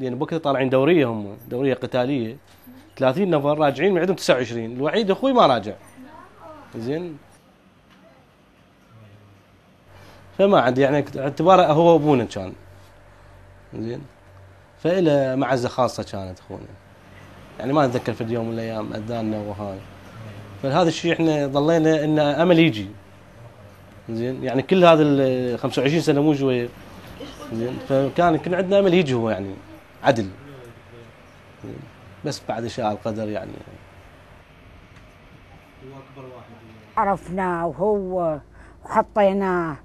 لأن بوقتها طالعين دورية هم دورية قتالية. 30 نفر راجعين من عندهم 29 الوحيد أخوي ما راجع. زين؟ فما عندي يعني اعتباره هو ابونا كان. زين؟ فإلى معزة خاصة كانت أخونا. يعني ما أتذكر في اليوم من الأيام اذانا وهاي. فهذا الشيء إحنا ظلينا إن أمل يجي. زين؟ يعني كل هذا ال 25 سنة مو شوية. زين؟ فكان كان عندنا أمل يجي هو يعني. عدل. بس بعد شاء القدر يعني. عرفناه وهو وحطيناه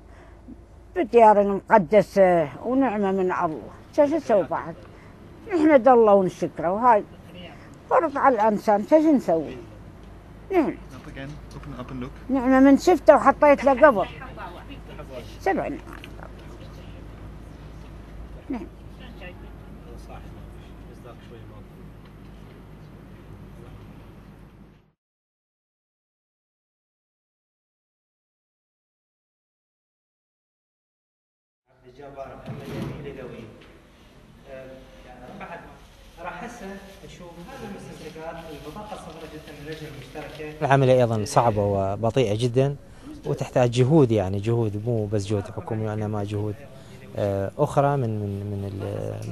بالديار المقدسة ونعمة من الله. شو نسوي بعد؟ نحمد الله ونشكره. وهاي فرض على الإنسان شو نسوي؟ نعم look. نعمة من شفته وحطيت له قبر. سبع نعم نعم الجبار محمد جميل قوي بعد راح هسه أشوف هذه المستهلكات البطاقه الصفراء جدا من الاجهزه المشتركه العملية أيضا صعبة وبطيئة جدا وتحتاج جهود يعني جهود مو بس جهود حكومي وإنما جهود آه، أخرى من من من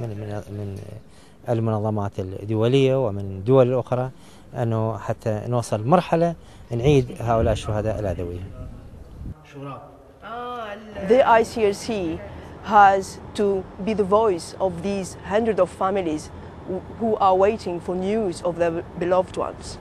من من, من المنظمات الدولية ومن الدول الأخرى أنه حتى نوصل مرحلة نعيد هؤلاء الشهداء إلى ذويهم The ICRC has to be the voice of these hundreds of families who- who are waiting for news of their beloved ones.